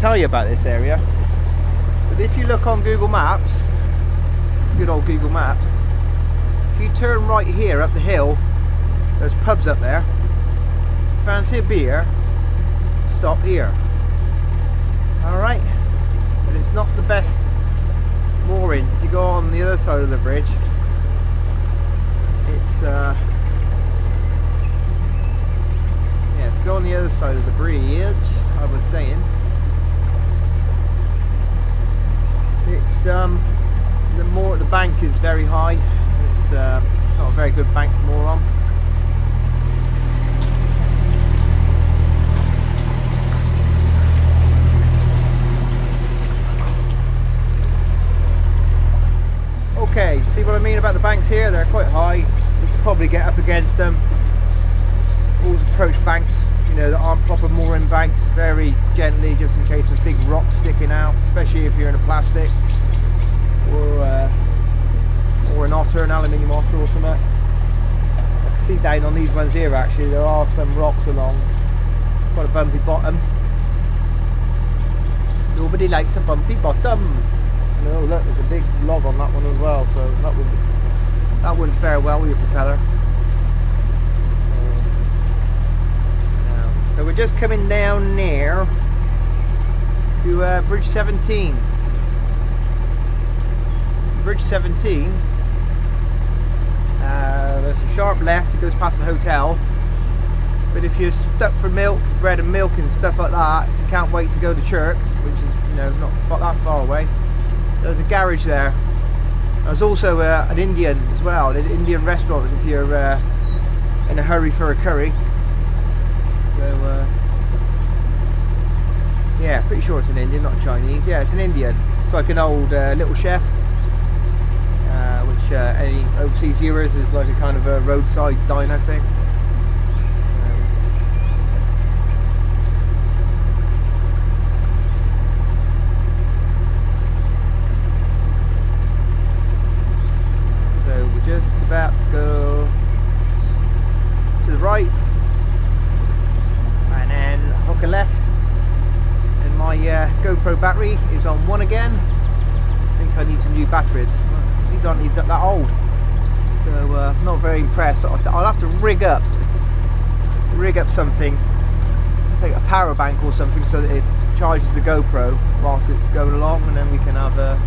tell you about this area. But if you look on Google Maps, good old Google Maps, if you turn right here up the hill, there's pubs up there. Fancy a beer? Stop here. Alright? But it's not the best moorings. If you go on the other side of the bridge, it's uh yeah, if you go on the other side of the bridge, I was saying, it's um the more the bank is very high. It's, uh, not a very good bank to moor on. Okay, see what I mean about the banks here? They're quite high. You can probably get up against them. Always approach banks, you know, that aren't proper mooring banks very gently just in case there's big rocks sticking out, especially if you're in a plastic or uh, or an otter, an aluminium otter or something. I can see down on these ones here actually there are some rocks along. Quite a bumpy bottom. Nobody likes a bumpy bottom. No, look, there's a big log on that one as well, so that would that wouldn't fare well with your propeller. No. So we're just coming down near to uh, Bridge 17. Bridge 17. Uh, there's a sharp left, it goes past the hotel. But if you're stuck for milk, bread and milk and stuff like that, you can't wait to go to Chirk, which is you know not that far away, there's a garage there. There's also uh, an Indian as well, an Indian restaurant if you're uh, in a hurry for a curry. So, uh, yeah, pretty sure it's an Indian, not Chinese. Yeah, it's an Indian. It's like an old uh, little chef, uh, any overseas viewers is like a kind of a roadside diner thing. So we're just about to go to the right and then hook a left. And my uh, GoPro battery is on one again. I think I need some new batteries these aren't these that old so uh, not very impressed I'll, have to rig up rig up something take a power bank or something so that it charges the GoPro whilst it's going along and then we can have a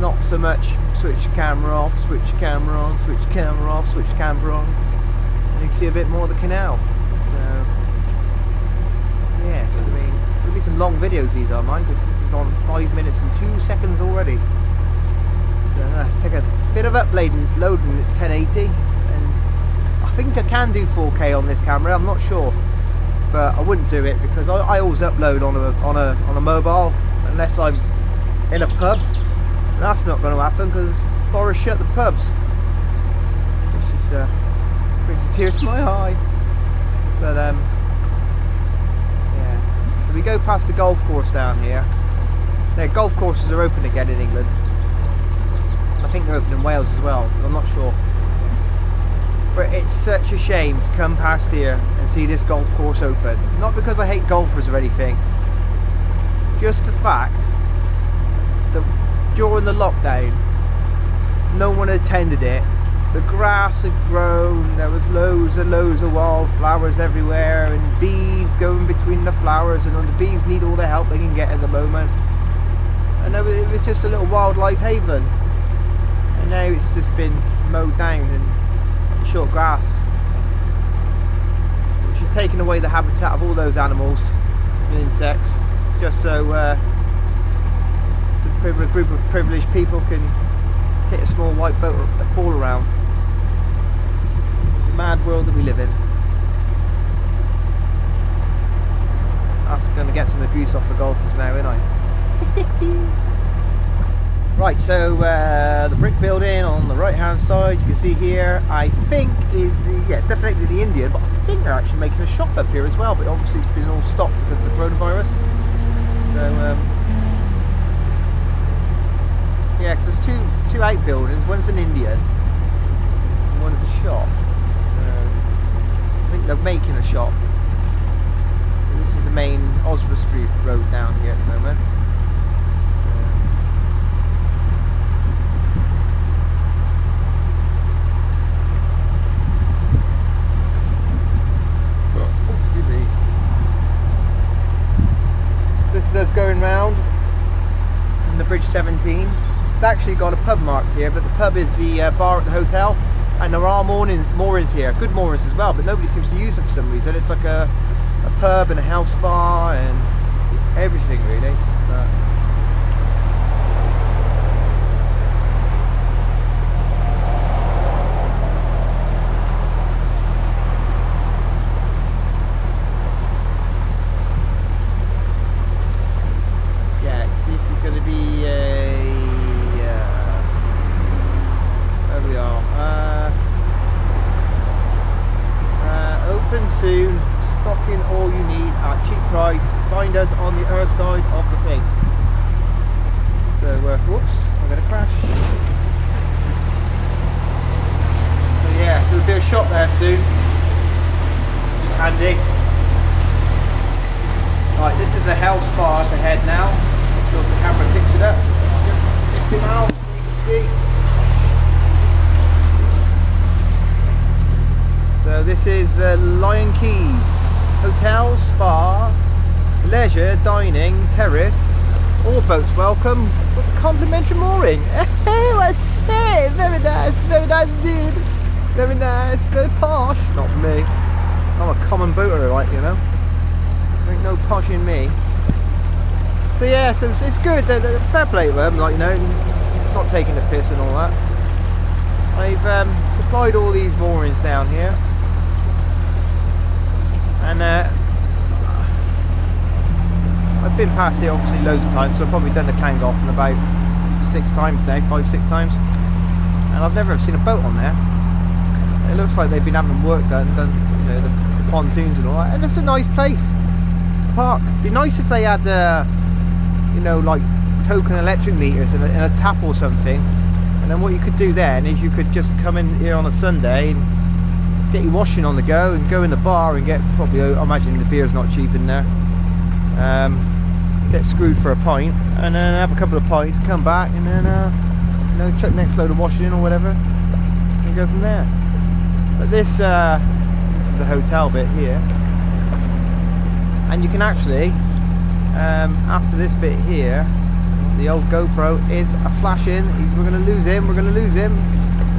not so much switch camera off, switch camera on, switch camera off, switch camera on. And you can see a bit more of the canal. So, yes, I mean, to be some long videos these are mine because this is on 5 minutes and 2 seconds already. So uh, take a bit of uploading loading at 1080 and I think I can do 4K on this camera, I'm not sure. But I wouldn't do it because I, I always upload on a, on, a, on a mobile unless I'm in a pub that's not going to happen because Boris shut the pubs. Which is, uh, brings a tear to my eye. But, um, yeah. We go past the golf course down here. Their golf courses are open again in England. I think they're open in Wales as well. I'm not sure. But it's such a shame to come past here and see this golf course open. Not because I hate golfers or anything. Just the fact that during the lockdown no one attended it the grass had grown there was loads and loads of wildflowers everywhere and bees going between the flowers and the bees need all the help they can get at the moment and it was just a little wildlife haven now it's just been mowed down and short grass which has taken away the habitat of all those animals and insects just so uh, a group of privileged people can hit a small white boat, ball around. The mad world that we live in. That's going to get some abuse off the golfers now, isn't I? right, so uh, the brick building on the right hand side, you can see here, I think is, the, yeah, it's definitely the Indian, but I think they're actually making a shop up here as well, but obviously it's been all stopped because of the coronavirus. So, um, Yeah, because there's two two outbuildings. One's an Indian, and one's a shop. I think they're making a shop. This is the main Oswestry road down here at the moment. This is us going round in the Bridge 17. It's actually got a pub marked here, but the pub is the uh, bar at the hotel. And there are morning, moorings here, good moorings as well, but nobody seems to use it for some reason. It's like a, a pub and a house bar and everything really. But Yes, this is going to be a. Uh, there we are. Uh, uh, open soon. Stocking all you need at cheap price. Find us on the other side of the thing. So, uh, whoops, I'm going to crash. So yeah, so there'll be a shop there soon. Just handy. Right, this is a health spa up ahead now. Not sure if the camera picks it up. Just lift him out so you can see. So this is uh, Lion Quays Hotel, Spa, Leisure, Dining, Terrace. All boats welcome with complimentary mooring. Hey, what's it? Very nice, very nice indeed. Very nice, very posh. Not me. I'm a common boater, like, you know. There ain't no posh in me. So yeah, so it's, it's good. They're, they're fair play to them, like you know, not taking the piss and all that. I've um, supplied all these moorings down here, and uh, I've been past here obviously loads of times. So I've probably done the Llangollen about six times now, five, six times, and I've never seen a boat on there. It looks like they've been having work done, done you know, the, pontoons and all that, and it's a nice place to park. It'd Be nice if they had, uh, you know, like token electric meters and a, and a tap or something. And then what you could do then is you could just come in here on a Sunday and get your washing on the go and go in the bar and get probably. I imagine the beer's not cheap in there. Um, get screwed for a pint and then have a couple of pints, come back and then uh, you know chuck next load of washing in or whatever and go from there. But this uh, this is a hotel bit here. And you can actually um, after this bit here the old GoPro is a flash in He's, we're going to lose him we're going to lose him.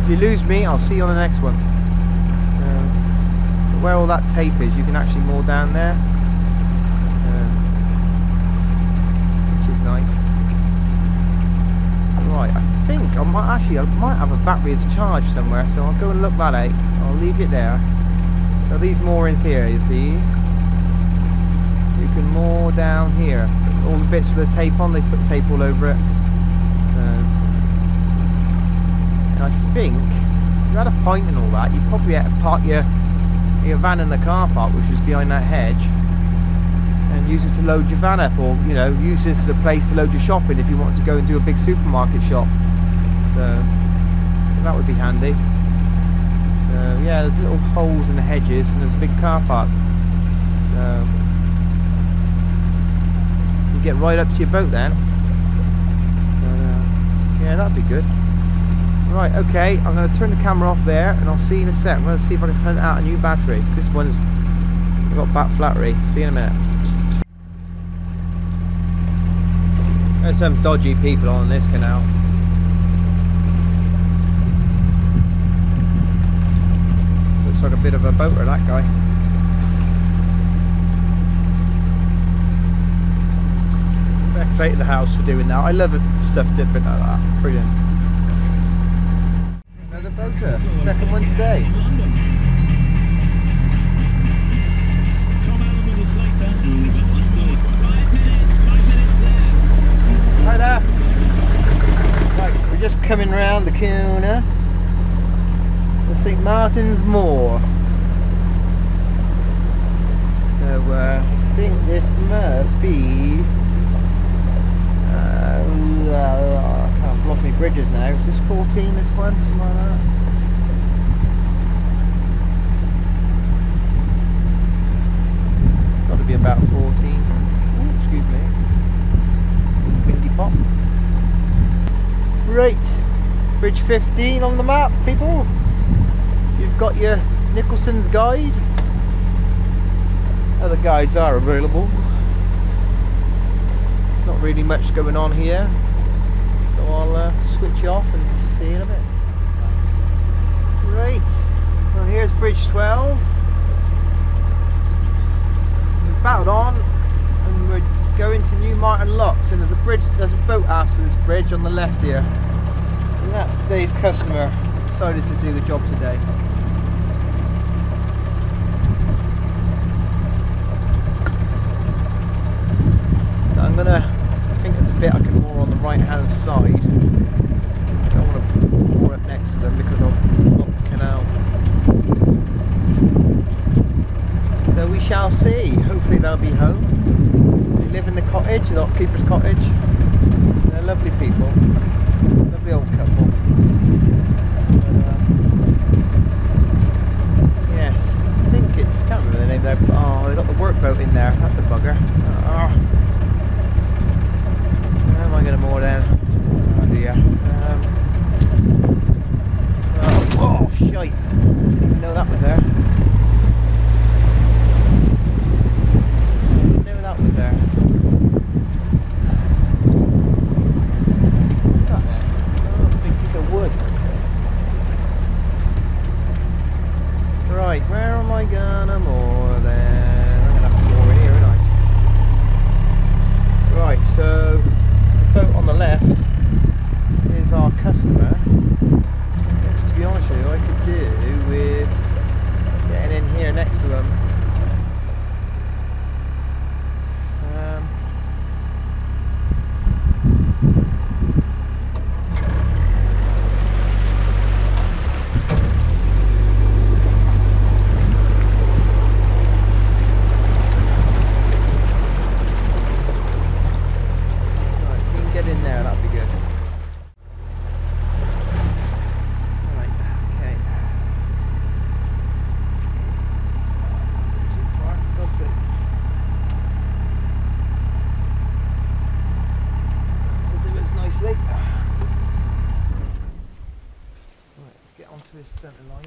If you lose me I'll see you on the next one. Um, where all that tape is you can actually moor down there. Um, which is nice. Right I think I might actually I might have a battery that's charged somewhere so I'll go and look that out. I'll leave it there. So these moorings here you see? You can moor down here. All the bits with the tape on they put tape all over it. Uh, and I think if you had a pint and all that you probably had to park your your van in the car park which is behind that hedge and use it to load your van up or you know use this as a place to load your shopping if you want to go and do a big supermarket shop so that would be handy so yeah there's little holes in the hedges and there's a big car park so you get right up to your boat then. Uh, yeah, that'd be good. Right, okay, I'm going to turn the camera off there and I'll see you in a sec. I'm going to see if I can hunt out a new battery. This one's got back flattery. See you in a minute. There's some dodgy people on this canal. Looks like a bit of a boater, that guy. Fair the house for doing that. I love stuff different like that. Brilliant. Another boater. Second one today. Hi there. Right, we're just coming round the corner. St Martin's Moor. So uh, I think this must be uh, I've lost my bridges now. Is this 14, this one? Something like that? Got to be about 14. Ooh, excuse me. Windy pop. Right. Bridge 15 on the map, people. You've got your Nicholson's guide. Other guides are available. Not really much going on here. So I'll uh, switch off and see in a bit. Right. Well, here's Bridge 12. We've battled on and we're going to New Marton Locks and there's a bridge there's a boat after this bridge on the left here. And that's today's customer decided to do the job today. So I'm gonna I think there's a bit I can moor on the right hand side. I don't want to moor up next to them because I'll block the canal. So we shall see. Hopefully they'll be home. They live in the cottage, the keeper's cottage. They're lovely people. Lovely old couple. But, uh, yes, I think it's, there. Oh, they got the workboat in there. That's a bugger. Oh. Where am I going to moor then? Oh dear. Um, oh, oh, shite. Didn't even know that was there. Didn't know that was there. What's that there? Oh, big piece of wood. Right, where am I gonna moor then? I'm gonna have to moor in here, aren't I? Right, so the boat on the left is our customer. Which, to be honest with you, I could do with getting in here next to him. Um, Right, if we can get in there, that'd be good. Right, okay. Too far, for God's sake. We'll do this nicely. Right, let's get onto this centre line.